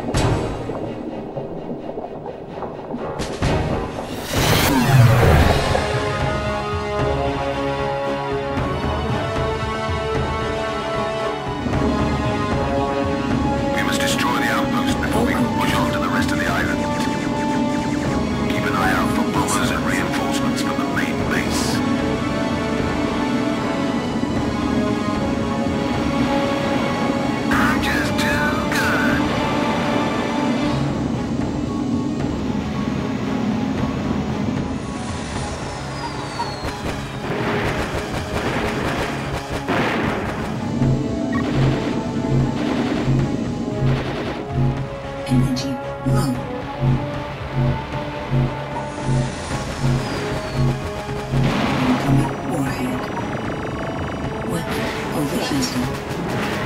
We energy low. Incoming warhead. Weapon overheating.